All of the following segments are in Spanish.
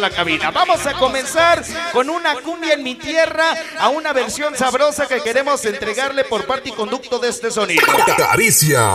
la cabina. Vamos a comenzar con una cumbia en mi tierra a una versión sabrosa que queremos entregarle por parte y conducto de este sonido. Caricia.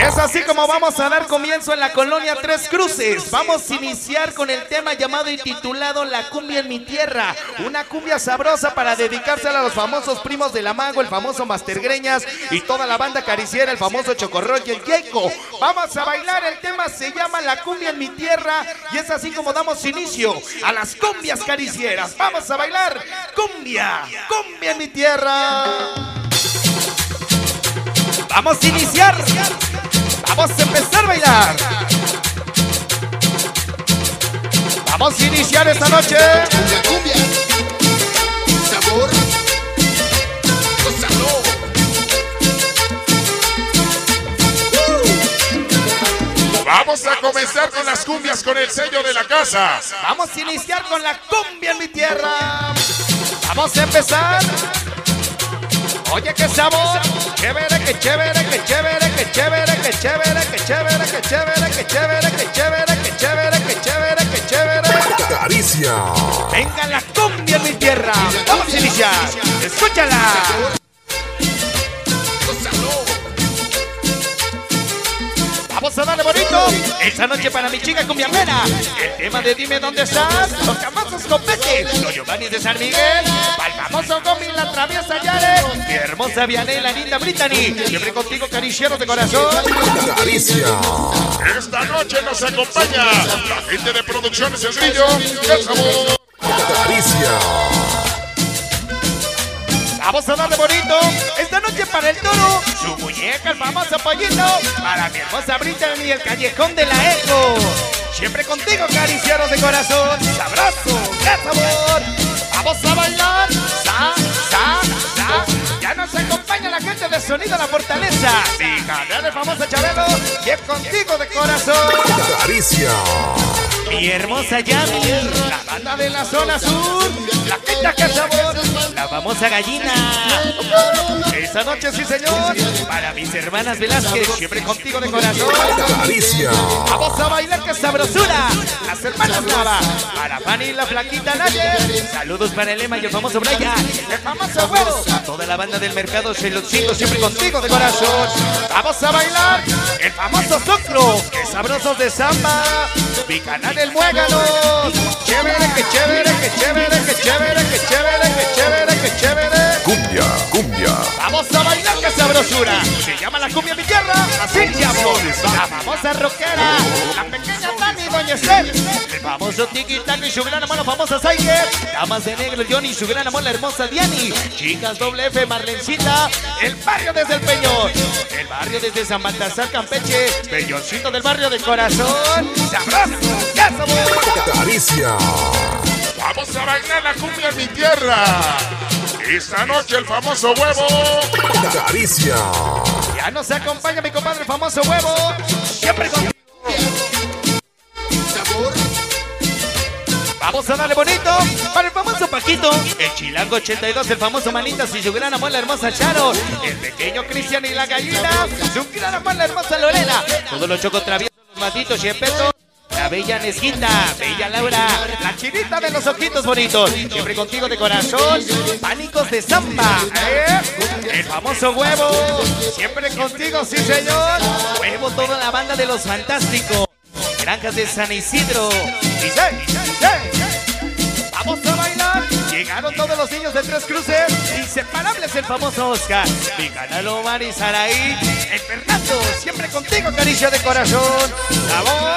Es así como vamos a dar comienzo en la colonia Tres Cruces. Vamos a iniciar con el tema llamado y titulado La cumbia en mi tierra. Una cumbia sabrosa para dedicársela a los famosos primos del Amago, el famoso Master Greñas y toda la banda cariciera, el famoso Chocorro y el Yeco. Vamos a bailar, el tema se llama La cumbia en mi tierra y es así como damos inicio a las cumbias caricieras. Vamos a bailar cumbia, cumbia en mi tierra. Vamos a iniciar. Vamos a empezar a bailar. Vamos a iniciar esta noche. Cumbia, cumbia. Vamos a comenzar con las cumbias con el sello de la casa. Vamos a iniciar con la cumbia en mi tierra. Vamos a empezar. Oye, qué sabor. Chévere, que chévere, que chévere, que chévere, que chévere, que chévere, que chévere, que chévere, que chévere, que chévere, que chévere, que chévere. Caricia. Venga la cumbia en mi tierra. Vamos a iniciar. Escúchala. Vamos a darle bonito. Esta noche para mi chica cumbiamera. El tema de dime dónde estás. Los famosos compete. Los Giovanni de San Miguel. Para el famoso Gomi, la traviesa Yare. Mi hermosa Vianey, la linda Brittany. Siempre contigo, caricieros de corazón. Caricia. Esta noche nos acompaña la gente de Producciones El Grillo. El sabor. Caricia. Vamos a darle bonito. Esta noche para el toro. Su muñeca, el famoso pollito. Para mi hermosa Brittany y el callejón de la eco. Siempre contigo, caricieros de corazón. Sabroso, qué sabor. Vamos a bailar. Sa, sa, sa. Ya nos acompaña la gente de Sonido La Fortaleza. Mi canal el famoso Chabelo. Y es contigo de corazón. Caricia. Mi hermosa Yami, la banda de la zona sur, la quinta que sabor, la famosa gallina. Esta noche sí señor, para mis hermanas Velázquez, siempre contigo de corazón. Vamos a bailar que sabrosura, las hermanas Nava, para Fanny la flaquita Nayer. Saludos para el Emma y el famoso Brian, el famoso güero, toda la banda del mercado Sheloxito, siempre contigo de corazón. Vamos a bailar. El famoso Zocro, que sabrosos de samba, mi canal el muégano. Chévere, que chévere, que chévere, que chévere, que chévere, que chévere, que chévere. Famoso Tiki y su gran amor, la famosa Saiger. Damas de negro Johnny y su gran amor, la hermosa Diani. Chicas doble F, Marlencita. El barrio desde el Peñón. El barrio desde San Baltasar, Campeche. Peñoncito del barrio de corazón. Sabroso. ¡Qué sabor! Caricia. Vamos a bailar la cumbia en mi tierra. Esta noche el famoso huevo. Caricia. Ya nos acompaña mi compadre el famoso huevo. Siempre con Vamos a darle bonito para el famoso Paquito, el Chilango 82, el famoso Manitas y su gran amor, la hermosa Charo, el pequeño Cristian y la gallina, su gran amor, la hermosa Lorena, todos los chocotraviesos, los matitos y Peto. La bella Nesquita, bella Laura, la chinita de los ojitos bonitos, siempre contigo de corazón, pánicos de samba, ¿eh? el famoso huevo, siempre contigo, sí señor, huevo toda la banda de los fantásticos. Granjas de San Isidro. Dice, dice. Vamos a bailar. Llegaron todos los niños de Tres Cruces. Inseparables el famoso Oscar. Mi canal Omar y Saraí. El Fernando. Siempre contigo, caricia de corazón. Sabor.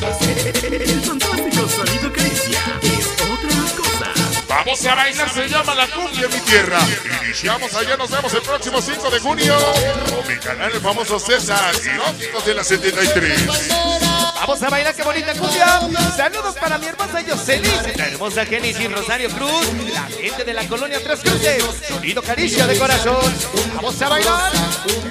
El fantástico sonido caricia es otra cosa. Vamos a bailar, se llama la cumbia en mi tierra. Iniciamos allá, nos vemos el próximo 5 de junio. Con mi canal el famoso César y Ópticos de la 73. Vamos a bailar, qué bonita cumbia. Saludos para mi hermosa Yoselis, la hermosa Genesis Rosario Cruz, la gente de la colonia Tres Cruces. Sonido caricia de corazón. Vamos a bailar.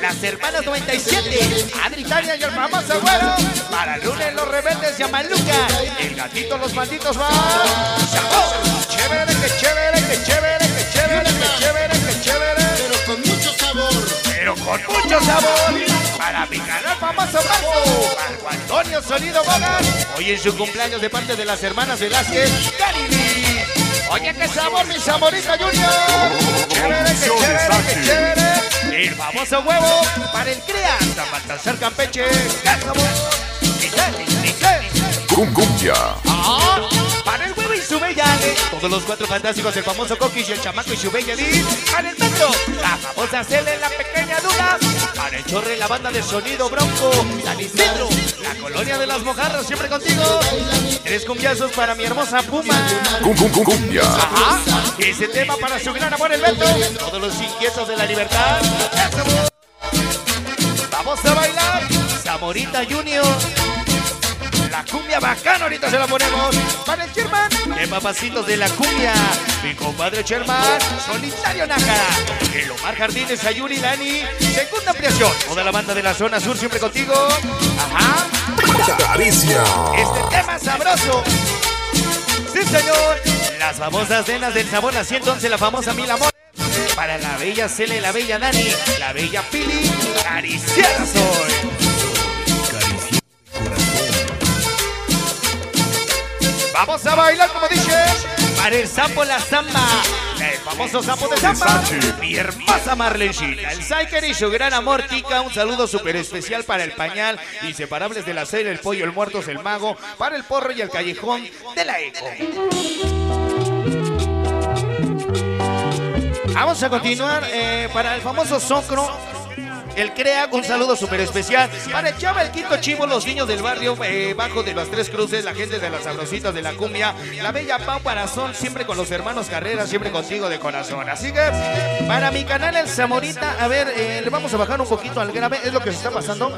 Las hermanas 97, Adri Tania y el famoso güero. Para lunes los rebeldes llaman Luca. El gatito, los malditos van. Sabor. Chévere, que chévere, que chévere, que chévere, que chévere, que chévere. Pero con mucho sabor. Pero con mucho sabor. Para mi canal famoso Marco. Marco Antonio Sonido Bogan. Hoy en su cumpleaños de parte de las hermanas Velázquez. Karili. Oye, qué sabor, mi saborita Junior. Chévere, qué chévere, qué chévere. El famoso huevo para el crea. San Baltasar Campeche. ¡Qué sabor! Cumbia. Ah, Todos los cuatro fantásticos, el famoso Coquis y el chamaco y su bella Liz. Para el metro, la famosa Cele, la pequeña Duda. Para el chorre, la banda de sonido Bronco. San Isidro, la colonia de las mojarras, siempre contigo. Tres cumbiazos para mi hermosa Puma. Cum Cum Cum Cumbia. Ajá. Ese tema para su gran amor, el Beto. Todos los inquietos de la libertad. Vamos a bailar. Zamorita Junior. La cumbia bacana, ahorita se la ponemos. Para el Sherman. De papacitos de la cumbia. Mi compadre Sherman. Solitario Nájara. El Omar Jardines, Ayuri, Dani. Segunda ampliación. Toda la banda de la zona sur siempre contigo. Ajá. Caricia. Este tema sabroso. Sí, señor. Las famosas cenas del sabor, la 111, la famosa Mil Amores. Para la bella Cele, la bella Dani, la bella Pili, Cariciada soy. Vamos a bailar como dice. Para el sapo la samba. El famoso sapo de samba. Mi hermosa Marlencita. El Psyker y su gran amor Tica. Un saludo súper especial para el pañal. Inseparables de la serie El pollo, el muerto, el mago. Para el porro y el callejón de la eco. Vamos a continuar eh, para el famoso Socro. El CREA, un saludo súper especial para el Chava, el Quinto Chivo, los niños del barrio eh, bajo de las Tres Cruces, la gente de las sabrositas de la cumbia, la bella Pau Parazón, siempre con los hermanos Carreras, siempre contigo de corazón. Así que para mi canal El Zamorita, a ver, eh, le vamos a bajar un poquito al grave, es lo que se está pasando.